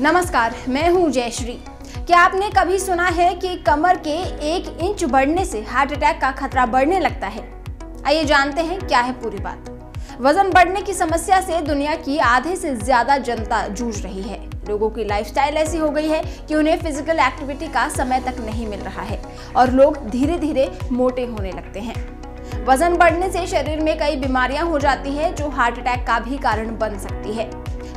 नमस्कार, मैं हूँ जयश्री। क्या आपने कभी सुना है कि कमर के एक इंच बढ़ने से हार्ट अटैक का खतरा बढ़ने लगता है? आइए जानते हैं क्या है पूरी बात। वज़न बढ़ने की समस्या से दुनिया की आधे से ज़्यादा जनता जूझ रही है। लोगों की लाइफस्टाइल ऐसी हो गई है कि उन्हें फ़िज़िकल एक्टिविटी का समय तक नहीं मिल रहा है और लोग धीरे धीरे मोटे होने लगते हैं। वज़न बढ़ने से शरीर में कई बीमारियाँ हो जाती है जो हार्ट अटैक का भी कारण बन सकती है।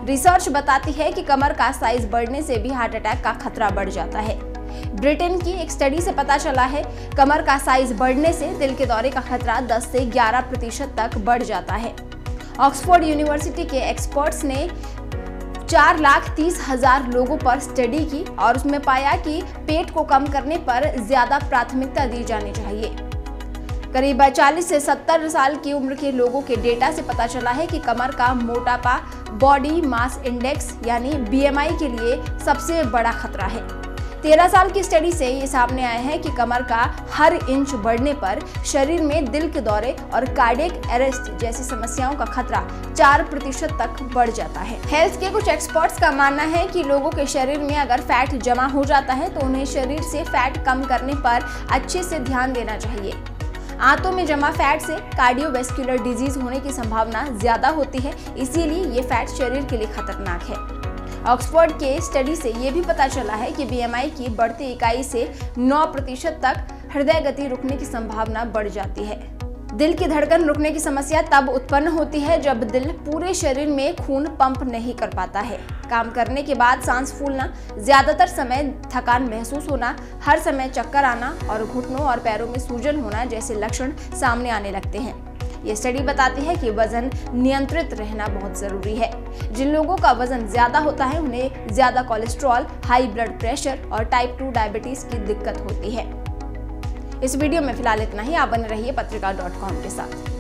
रिसर्च बताती है कि कमर का साइज़ बढ़ने से भी हार्ट अटैक का खतरा बढ़ जाता है। ब्रिटेन की एक स्टडी से पता चला है, कमर का साइज़ बढ़ने से दिल के दौरे का खतरा 10 से 11 प्रतिशत तक बढ़ जाता है। ऑक्सफोर्ड यूनिवर्सिटी के एक्सपर्ट्स ने चार लाख तीस हज़ार लोगों पर स्टडी की और उसमें पाया कि पेट को कम करने पर ज़्यादा प्राथमिकता दी जानी चाहिए। करीब 40 से 70 साल की उम्र के लोगों के डेटा से पता चला है कि कमर का मोटापा, बॉडी मास इंडेक्स यानी बीएमआई के लिए सबसे बड़ा खतरा है। तेरह साल की स्टडी से ये सामने आया है कि कमर का हर इंच बढ़ने पर शरीर में दिल के दौरे और कार्डियक अरेस्ट जैसी समस्याओं का खतरा चार प्रतिशत तक बढ़ जाता है। हेल्थ के कुछ एक्सपर्ट्स का मानना है कि लोगों के शरीर में अगर फैट जमा हो जाता है तो उन्हें शरीर से फैट कम करने पर अच्छे से ध्यान देना चाहिए। आंतों में जमा फैट से कार्डियोवेस्कुलर डिज़ीज़ होने की संभावना ज़्यादा होती है, इसीलिए ये फैट शरीर के लिए खतरनाक है। ऑक्सफोर्ड के स्टडी से ये भी पता चला है कि बीएमआई की बढ़ती इकाई से 9 प्रतिशत तक हृदय गति रुकने की संभावना बढ़ जाती है। दिल की धड़कन रुकने की समस्या तब उत्पन्न होती है जब दिल पूरे शरीर में खून पंप नहीं कर पाता है। काम करने के बाद सांस फूलना, ज़्यादातर समय थकान महसूस होना, हर समय चक्कर आना और घुटनों और पैरों में सूजन होना जैसे लक्षण सामने आने लगते हैं। ये स्टडी बताती है कि वज़न नियंत्रित रहना बहुत ज़रूरी है। जिन लोगों का वज़न ज़्यादा होता है, उन्हें ज़्यादा कोलेस्ट्रॉल, हाई ब्लड प्रेशर और टाइप टू डायबिटीज़ की दिक्कत होती है। इस वीडियो में फ़िलहाल इतना ही। आप बने रहिए पत्रिका डॉट कॉम के साथ।